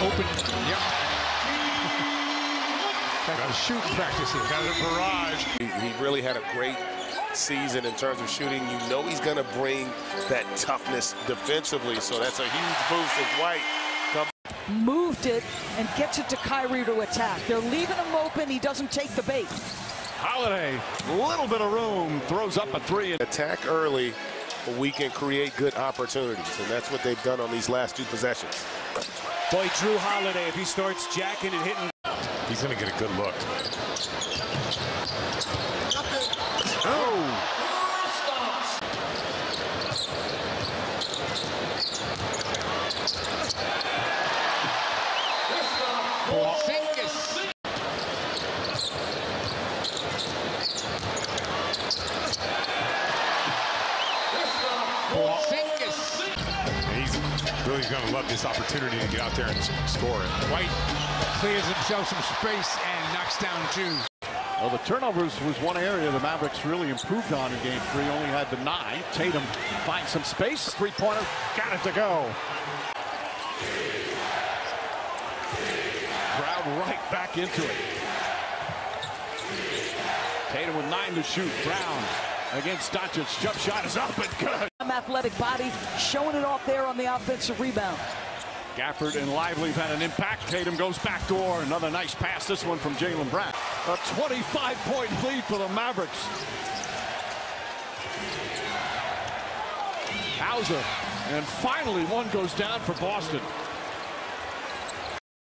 open. Yep. Got to shoot practice here. Got a barrage. He, he really had a great season in terms of shooting. You know he's going to bring that toughness defensively, so that's a huge boost as White comes. Moved it and gets it to Kyrie to attack. They're leaving him open. He doesn't take the bait. Holiday, a little bit of room, throws up a three. Attack early, but we can create good opportunities, and that's what they've done on these last two possessions. Boy, Jrue Holiday, if he starts jacking and hitting. He's going to get a good look. Oh, He's really going to love this opportunity to get out there and score it. White clears himself some space and knocks down two. well, the turnovers was one area the Mavericks really improved on in game three. Only had the nine. Tatum finds some space. Three-pointer. Got it to go. Crowd right back into it. Tatum with nine to shoot. Brown against Doncic. Jump shot is up and good. Athletic body showing it off there on the offensive rebound. Gafford and Lively have had an impact. Tatum goes back door. Another nice pass. This one from Jaylen Brown. A 25-point lead for the Mavericks. Hauser. And finally, one goes down for Boston.